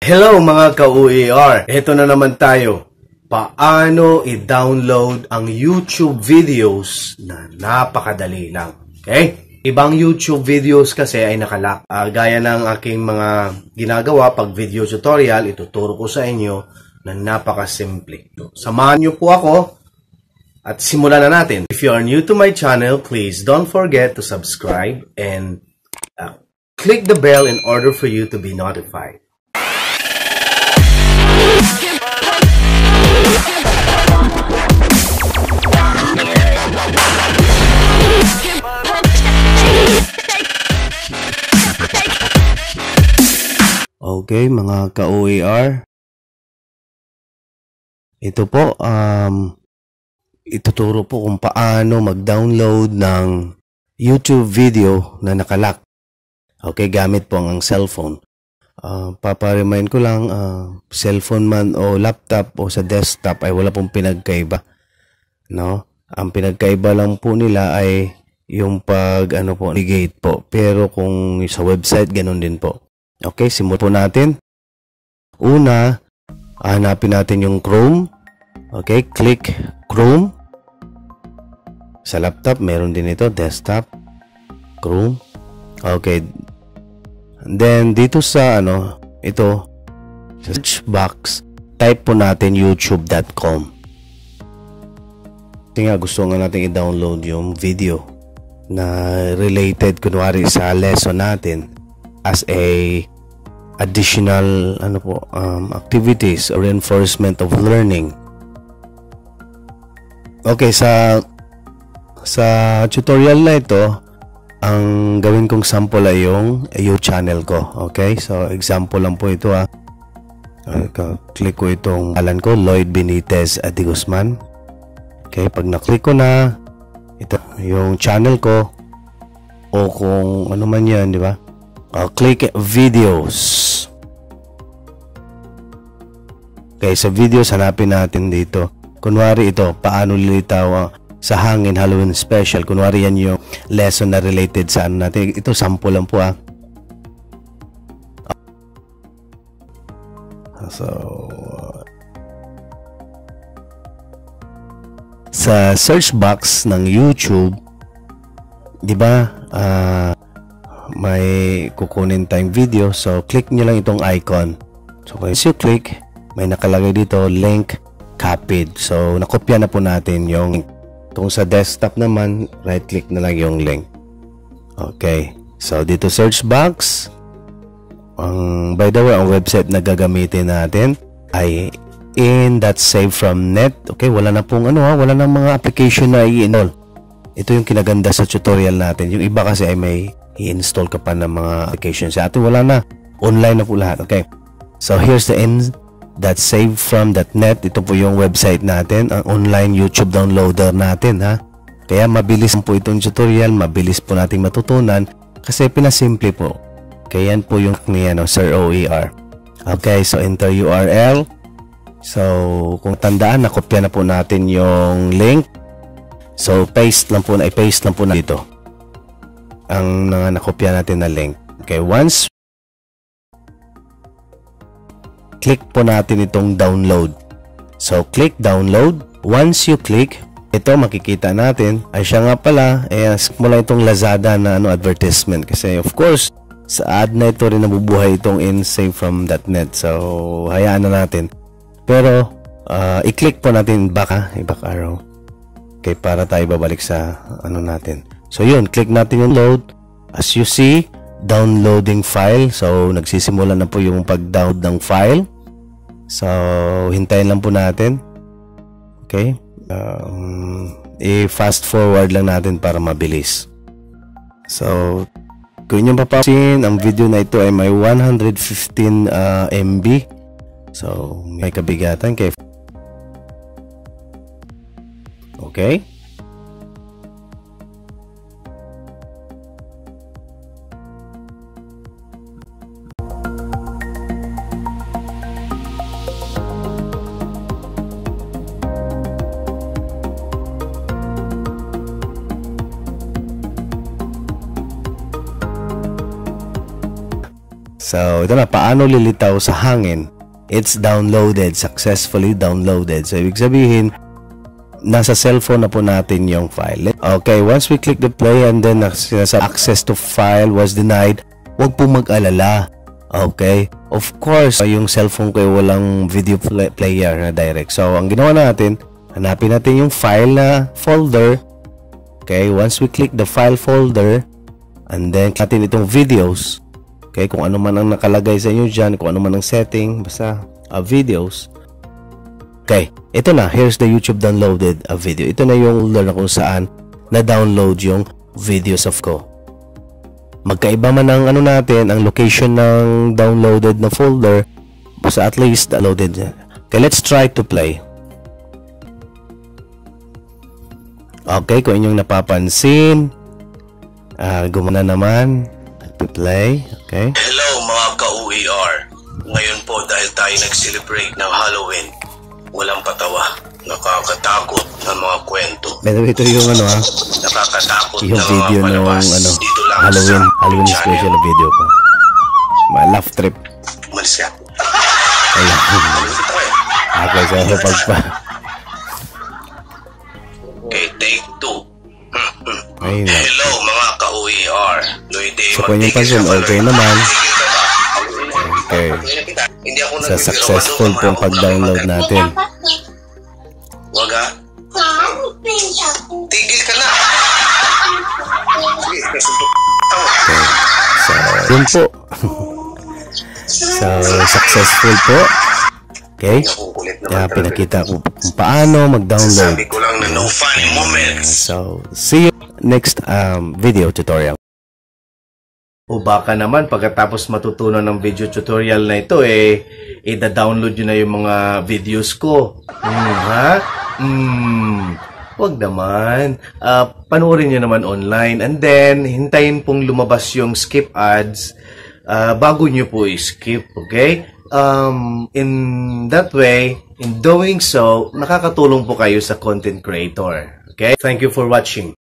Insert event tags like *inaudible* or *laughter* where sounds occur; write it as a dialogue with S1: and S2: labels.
S1: Hello mga ka-UER! Ito na naman tayo. Paano i-download ang YouTube videos na napakadali lang. Okay? Ibang YouTube videos kasi ay nakalak. Uh, gaya ng aking mga ginagawa pag video tutorial, ituturo ko sa inyo na napakasimple. Samahan niyo po ako at simulan na natin. If you are new to my channel, please don't forget to subscribe and uh, click the bell in order for you to be notified. Okay, mga ka-OER. Ito po, um, ituturo po kung paano mag-download ng YouTube video na nakalak. Okay, gamit po ang cellphone. Uh, paparemind ko lang, uh, cellphone man o laptop o sa desktop ay wala pong pinagkaiba. No? Ang pinagkaiba lang po nila ay yung pag ano po, navigate po. Pero kung sa website, ganun din po. Okay, simulan po natin. Una, hanapin natin yung Chrome. Okay, click Chrome. Sa laptop, meron din ito, desktop, Chrome. Okay. Then, dito sa, ano, ito, search box, type po natin youtube.com. Kasi gusto nga natin i-download yung video na related, kunwari, sa lesson natin as a additional ano po um, activities or reinforcement of learning. Okay, sa sa tutorial na ito, ang gawin kong sample ay yung yung channel ko. Okay? So, example lang po ito ah. Uh, click ko itong alan ko, Lloyd Benitez Adi Guzman. Okay, pag na-click ko na, ito yung channel ko, o kung ano man yan, di ba? Uh, click videos. Okay, sa videos hanapin natin dito. Kunwari ito, paano lilitaw uh, sa hangin Halloween special. Kunwari yan yung lesson na related sa ano natin. Ito sample lang po ah. So, sa search box ng YouTube, 'di ba? Uh, may kukunin tayong video. So, click niyo lang itong icon. So, once you click, may nakalagay dito link copied. So, nakopya na po natin yung kung sa desktop naman, right click na lang yung link. Okay. So, dito search box. Ang, by the way, ang website na gagamitin natin ay in.savefromnet. Okay, wala na pong ano ha, wala na mga application na i-install. Ito yung kinaganda sa tutorial natin. Yung iba kasi ay may i-install ka pa ng mga applications. Sa atin wala na. Online na po lahat. Okay. So, here's the in www.savefrom.net. Ito po yung website natin, ang online YouTube downloader natin ha. Kaya mabilis po itong tutorial, mabilis po nating matutunan kasi pinasimple po. Kaya yan po yung ni ano, Sir OER. Okay, so enter URL. So, kung tandaan, nakopya na po natin yung link. So, paste lang po na, i-paste lang po na dito. Ang uh, nakopya natin na link. Okay, once click po natin itong download. So, click download. Once you click, ito makikita natin ay siya nga pala eh mula itong Lazada na ano advertisement kasi of course sa ad na ito rin nabubuhay itong insavefrom.net so hayaan na natin pero uh, i-click po natin back ha i-back okay para tayo babalik sa ano natin so yun click natin yung load as you see downloading file. So, nagsisimula na po yung pag-download ng file. So, hintayin lang po natin. Okay? Um, i-fast forward lang natin para mabilis. So, kung inyong papasin, ang video na ito ay may 115 uh, MB. So, may kabigatan kay Okay? So, ito na, paano lilitaw sa hangin? It's downloaded, successfully downloaded. So, ibig sabihin, nasa cellphone na po natin yung file. Okay, once we click the play and then sinasabi access to file was denied, huwag po mag-alala. Okay? Of course, yung cellphone ko ay walang video play- player na direct. So, ang ginawa natin, hanapin natin yung file na folder. Okay, once we click the file folder, and then natin itong videos. Okay, kung ano man ang nakalagay sa inyo dyan, kung ano man ang setting, basta uh, videos. Okay, ito na. Here's the YouTube downloaded a video. Ito na yung folder na kung saan na-download yung videos of ko. Magkaiba man ang ano natin, ang location ng downloaded na folder, basta at least downloaded. Okay, let's try to play. Okay, kung inyong napapansin, uh, gumana naman. Play, okay.
S2: Hello mga ka-UER. Ngayon po dahil tayo nag-celebrate ng Halloween, walang patawa, nakakatakot na mga kwento,
S1: Pero ito yung ano ha,
S2: nakakatakot
S1: yung
S2: mga
S1: video nung
S2: palabas
S1: ano,
S2: dito lang
S1: Halloween,
S2: sa
S1: Halloween
S2: channel.
S1: special video ko. My laugh trip.
S2: Umalis ka. Umalis ka kayo.
S1: Okay, so pagpa...
S2: Okay, take two.
S1: Ayun.
S2: Hello
S1: So, kung yung
S2: ba
S1: okay naman. Okay. Sa successful
S2: ano,
S1: pong
S2: kumawag
S1: pag-download natin.
S2: Wag ha? Tigil ka na!
S1: Okay. So, yun po. *laughs* so, successful po. Okay. Kaya pinakita ko kung paano mag-download.
S2: Sabi ko lang na no funny moments.
S1: So, see you next um, video tutorial. O baka naman pagkatapos matutunan ng video tutorial na ito eh i-download nyo na yung mga videos ko. Hmm, ha? Hmm. Wag naman. Ah, panoorin nyo naman online and then hintayin pong lumabas yung skip ads ah, bago nyo po i-skip, okay? Um, in that way, in doing so, nakakatulong po kayo sa content creator. Okay? Thank you for watching.